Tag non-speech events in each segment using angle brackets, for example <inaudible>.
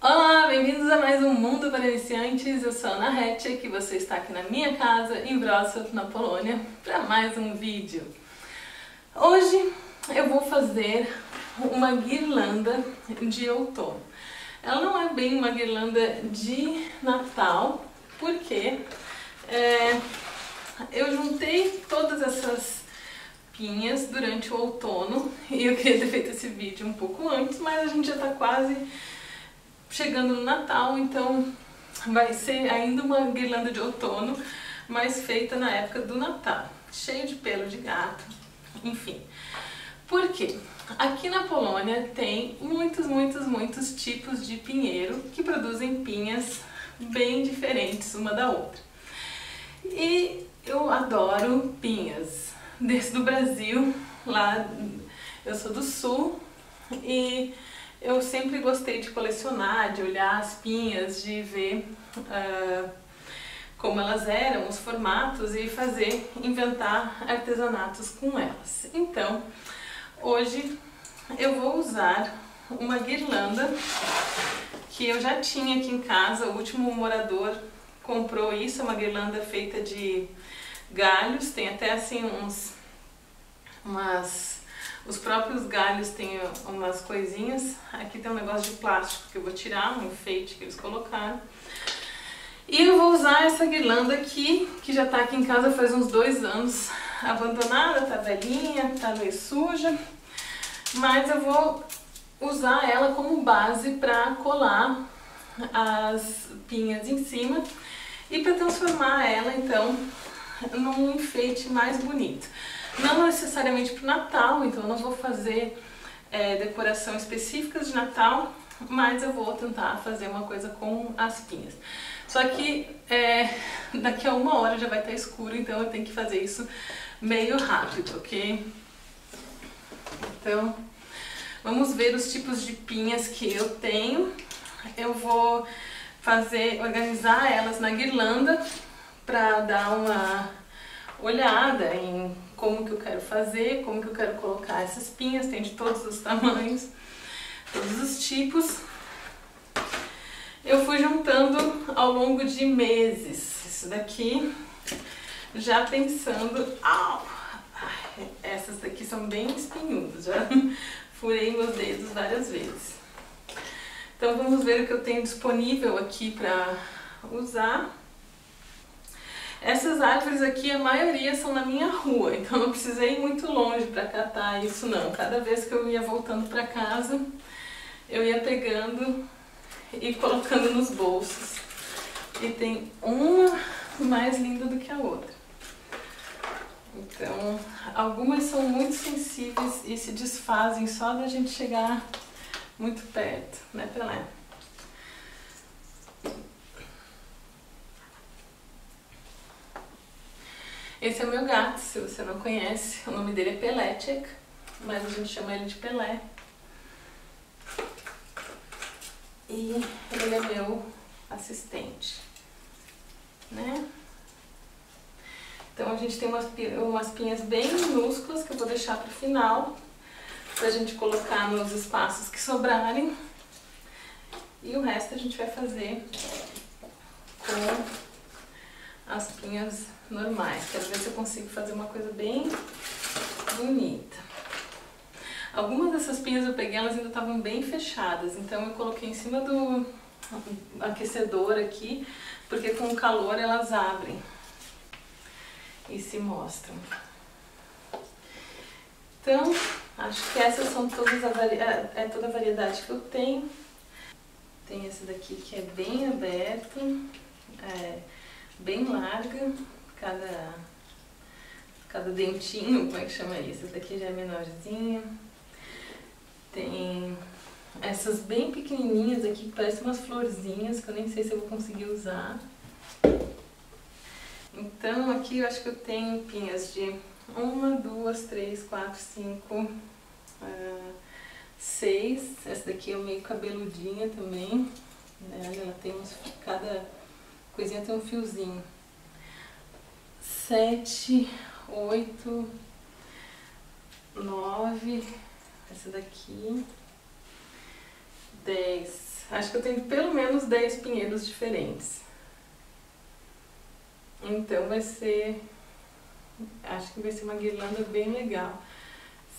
Olá, bem-vindos a mais um Mundo para Iniciantes. Eu sou a Ana Hetche, que você está aqui na minha casa em Wrocław, na Polônia, para mais um vídeo. Hoje eu vou fazer uma guirlanda de outono. Ela não é bem uma guirlanda de Natal, porque é, eu juntei todas essas pinhas durante o outono <laughs> e eu queria ter feito esse vídeo um pouco antes, mas a gente já está quase chegando no Natal, então vai ser ainda uma guirlanda de outono, mas feita na época do Natal, cheio de pelo de gato, enfim. Por quê? Aqui na Polônia tem muitos, muitos, muitos tipos de pinheiro que produzem pinhas bem diferentes uma da outra. E eu adoro pinhas. Desde o Brasil, lá eu sou do sul e eu sempre gostei de colecionar, de olhar as pinhas, de ver uh, como elas eram, os formatos e fazer, inventar artesanatos com elas. Então, hoje eu vou usar uma guirlanda que eu já tinha aqui em casa, o último morador comprou isso, é uma guirlanda feita de galhos, tem até assim uns, umas os próprios galhos têm umas coisinhas. Aqui tem um negócio de plástico que eu vou tirar, um enfeite que eles colocaram. E eu vou usar essa guirlanda aqui, que já tá aqui em casa faz uns dois anos, abandonada, tá velhinha, tá meio suja. Mas eu vou usar ela como base para colar as pinhas em cima e para transformar ela então num enfeite mais bonito. Não necessariamente para o Natal, então eu não vou fazer é, decoração específica de Natal, mas eu vou tentar fazer uma coisa com as pinhas. Só que é, daqui a uma hora já vai estar escuro, então eu tenho que fazer isso meio rápido, ok? Então, vamos ver os tipos de pinhas que eu tenho. Eu vou fazer, organizar elas na guirlanda para dar uma olhada em como que eu quero fazer, como que eu quero colocar essas pinhas, tem de todos os tamanhos, todos os tipos. Eu fui juntando ao longo de meses isso daqui, já pensando, au, essas daqui são bem espinhudas, já <laughs> furei meus dedos várias vezes. Então vamos ver o que eu tenho disponível aqui para usar. Essas árvores aqui, a maioria são na minha rua, então não precisei ir muito longe para catar isso não. Cada vez que eu ia voltando para casa, eu ia pegando e colocando nos bolsos. E tem uma mais linda do que a outra. Então, algumas são muito sensíveis e se desfazem só da gente chegar muito perto, né Pelé? Esse é o meu gato, se você não conhece, o nome dele é Pelecek, mas a gente chama ele de Pelé. E ele é meu assistente, né? Então a gente tem umas, umas pinhas bem minúsculas que eu vou deixar para o final, pra gente colocar nos espaços que sobrarem. E o resto a gente vai fazer com as pinhas normais. Quero ver se eu consigo fazer uma coisa bem bonita. Algumas dessas pinhas eu peguei, elas ainda estavam bem fechadas, então eu coloquei em cima do aquecedor aqui, porque com o calor elas abrem e se mostram. Então, acho que essas são todas a é, é toda a variedade que eu tenho. Tem esse daqui que é bem aberto, é, bem larga, cada, cada dentinho, como é que chama isso? Esse daqui já é menorzinho. Tem essas bem pequenininhas aqui que parecem umas florzinhas que eu nem sei se eu vou conseguir usar. Então aqui eu acho que eu tenho pinhas de uma, duas, três, quatro, cinco, uh, seis. Essa daqui é meio cabeludinha também. Né? Ela tem uns, cada coisinha tem um fiozinho sete, oito, nove, essa daqui, dez. Acho que eu tenho pelo menos dez pinheiros diferentes. Então vai ser, acho que vai ser uma guirlanda bem legal.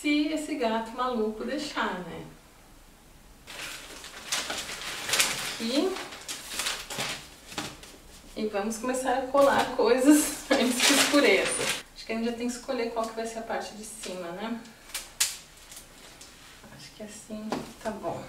Se esse gato maluco deixar, né? Aqui. E vamos começar a colar coisas <laughs> antes que escureça. Acho que a gente já tem que escolher qual que vai ser a parte de cima, né? Acho que assim tá bom.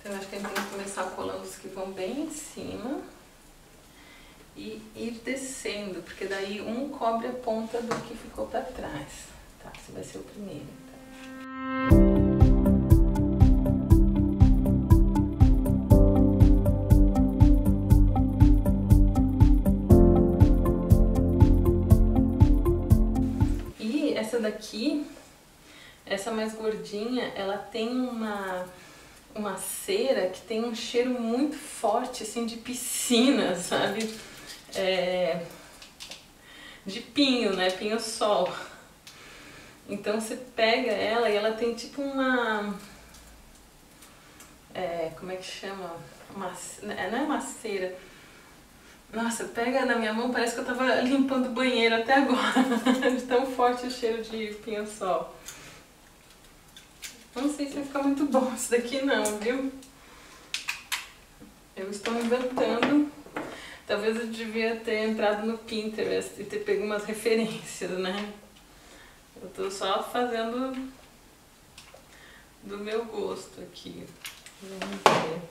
Então, acho que a gente tem que começar bem em cima e ir descendo, porque daí um cobre a ponta do que ficou para trás. Tá, esse vai ser o primeiro. Então. E essa daqui, essa mais gordinha, ela tem uma uma cera que tem um cheiro muito forte, assim, de piscina, sabe? É... De pinho, né? Pinho-sol. Então você pega ela e ela tem tipo uma... É, como é que chama? Uma, né, não é uma cera. Nossa, pega na minha mão, parece que eu tava limpando o banheiro até agora. <laughs> tão forte o cheiro de pinho-sol. Não sei se vai ficar muito bom isso daqui não, viu? Eu estou inventando. Talvez eu devia ter entrado no Pinterest e ter pego umas referências, né? Eu tô só fazendo do meu gosto aqui. Vamos ver.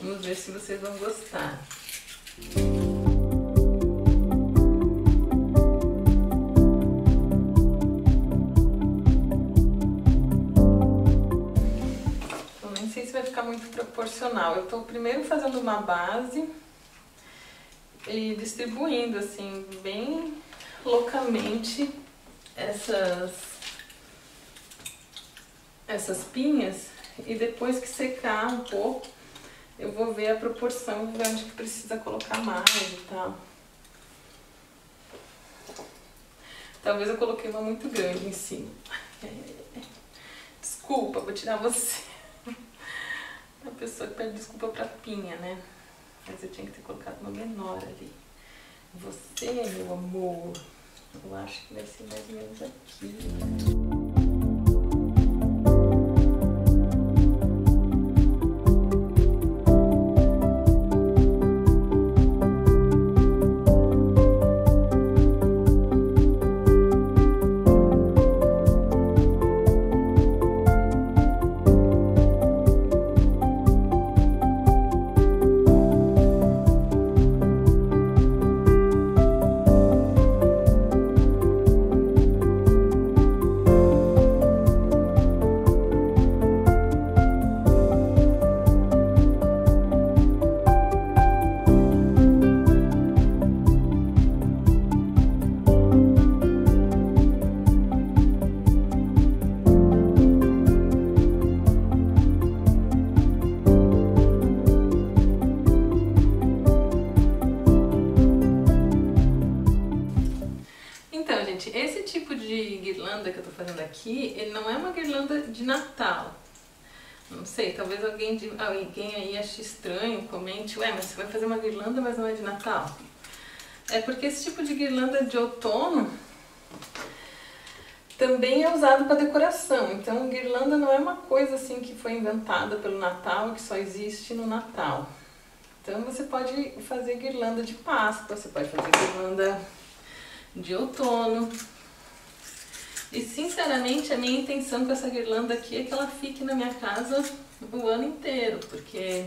Vamos ver se vocês vão gostar. Ficar muito proporcional. Eu estou primeiro fazendo uma base e distribuindo assim, bem loucamente essas, essas pinhas e depois que secar um pouco eu vou ver a proporção de onde que precisa colocar mais e tal. Talvez eu coloquei uma muito grande em cima. <laughs> Desculpa, vou tirar você. A pessoa que pede desculpa pra Pinha, né? Mas eu tinha que ter colocado uma menor ali. Você, meu amor, eu acho que vai ser mais ou menos aqui. Aqui, ele não é uma guirlanda de Natal. Não sei, talvez alguém, alguém aí ache estranho, comente, ué, mas você vai fazer uma guirlanda, mas não é de Natal. É porque esse tipo de guirlanda de outono também é usado para decoração. Então, guirlanda não é uma coisa assim que foi inventada pelo Natal que só existe no Natal. Então, você pode fazer guirlanda de Páscoa, você pode fazer guirlanda de outono, e sinceramente a minha intenção com essa guirlanda aqui é que ela fique na minha casa o ano inteiro, porque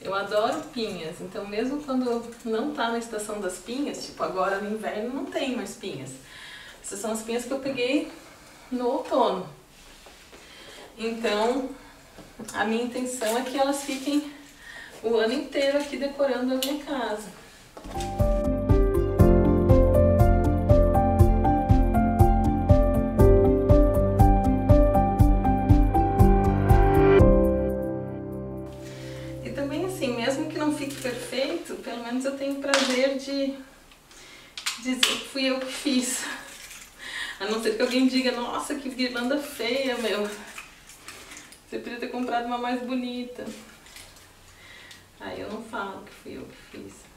eu adoro pinhas, então mesmo quando não tá na estação das pinhas, tipo agora no inverno não tem mais pinhas. Essas são as pinhas que eu peguei no outono. Então, a minha intenção é que elas fiquem o ano inteiro aqui decorando a minha casa. Você podia ter comprado uma mais bonita. Aí eu não falo que fui eu que fiz.